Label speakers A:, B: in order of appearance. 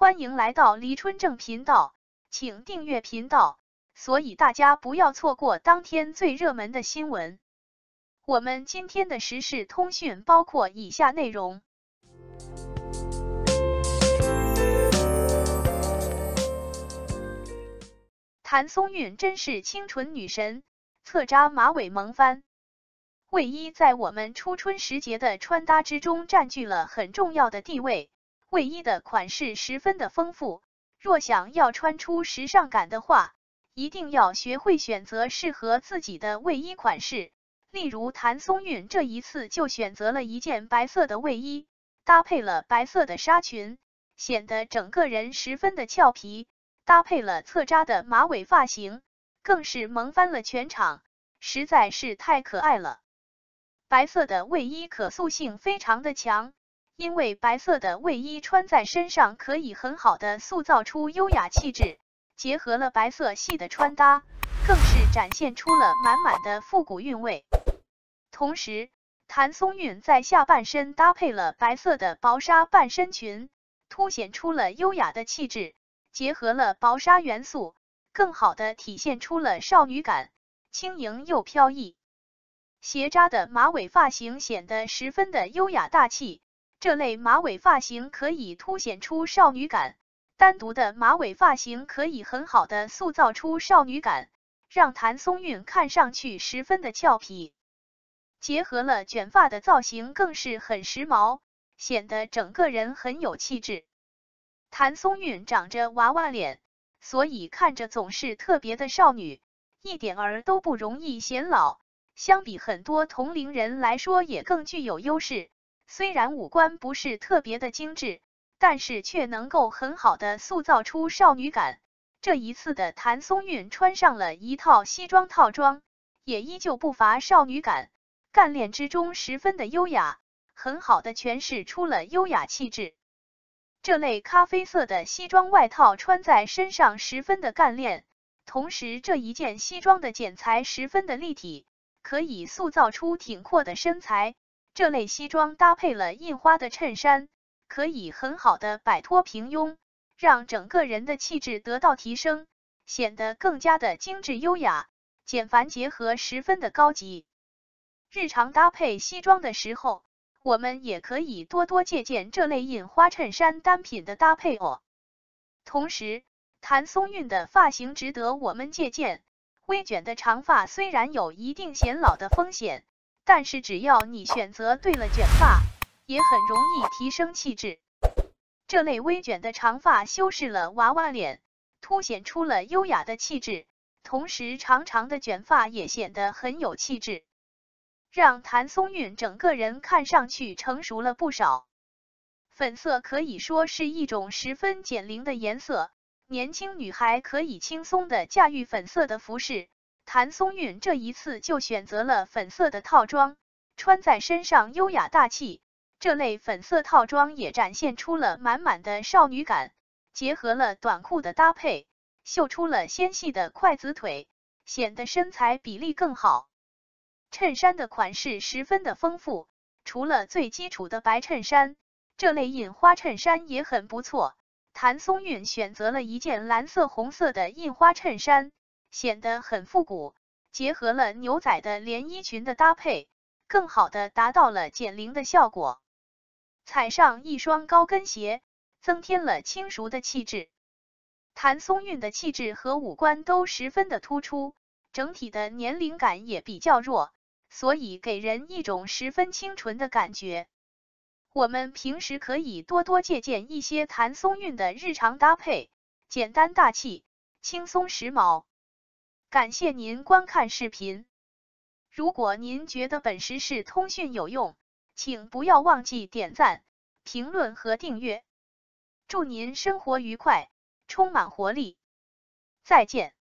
A: 欢迎来到黎春正频道，请订阅频道，所以大家不要错过当天最热门的新闻。我们今天的时事通讯包括以下内容：谭松韵真是清纯女神，侧扎马尾萌翻。卫衣在我们初春时节的穿搭之中占据了很重要的地位。卫衣的款式十分的丰富，若想要穿出时尚感的话，一定要学会选择适合自己的卫衣款式。例如谭松韵这一次就选择了一件白色的卫衣，搭配了白色的纱裙，显得整个人十分的俏皮。搭配了侧扎的马尾发型，更是萌翻了全场，实在是太可爱了。白色的卫衣可塑性非常的强。因为白色的卫衣穿在身上可以很好的塑造出优雅气质，结合了白色系的穿搭，更是展现出了满满的复古韵味。同时，谭松韵在下半身搭配了白色的薄纱半身裙，凸显出了优雅的气质，结合了薄纱元素，更好的体现出了少女感，轻盈又飘逸。斜扎的马尾发型显得十分的优雅大气。这类马尾发型可以凸显出少女感，单独的马尾发型可以很好的塑造出少女感，让谭松韵看上去十分的俏皮。结合了卷发的造型，更是很时髦，显得整个人很有气质。谭松韵长着娃娃脸，所以看着总是特别的少女，一点儿都不容易显老。相比很多同龄人来说，也更具有优势。虽然五官不是特别的精致，但是却能够很好的塑造出少女感。这一次的谭松韵穿上了一套西装套装，也依旧不乏少女感，干练之中十分的优雅，很好的诠释出了优雅气质。这类咖啡色的西装外套穿在身上十分的干练，同时这一件西装的剪裁十分的立体，可以塑造出挺阔的身材。这类西装搭配了印花的衬衫，可以很好的摆脱平庸，让整个人的气质得到提升，显得更加的精致优雅，简繁结合，十分的高级。日常搭配西装的时候，我们也可以多多借鉴这类印花衬衫单品的搭配哦。同时，谭松韵的发型值得我们借鉴。微卷的长发虽然有一定显老的风险。但是只要你选择对了卷发，也很容易提升气质。这类微卷的长发修饰了娃娃脸，凸显出了优雅的气质，同时长长的卷发也显得很有气质，让谭松韵整个人看上去成熟了不少。粉色可以说是一种十分减龄的颜色，年轻女孩可以轻松的驾驭粉色的服饰。谭松韵这一次就选择了粉色的套装，穿在身上优雅大气。这类粉色套装也展现出了满满的少女感，结合了短裤的搭配，秀出了纤细的筷子腿，显得身材比例更好。衬衫的款式十分的丰富，除了最基础的白衬衫，这类印花衬衫也很不错。谭松韵选择了一件蓝色红色的印花衬衫。显得很复古，结合了牛仔的连衣裙的搭配，更好的达到了减龄的效果。踩上一双高跟鞋，增添了轻熟的气质。谭松韵的气质和五官都十分的突出，整体的年龄感也比较弱，所以给人一种十分清纯的感觉。我们平时可以多多借鉴一些谭松韵的日常搭配，简单大气，轻松时髦。感谢您观看视频。如果您觉得本时事通讯有用，请不要忘记点赞、评论和订阅。祝您生活愉快，充满活力。再见。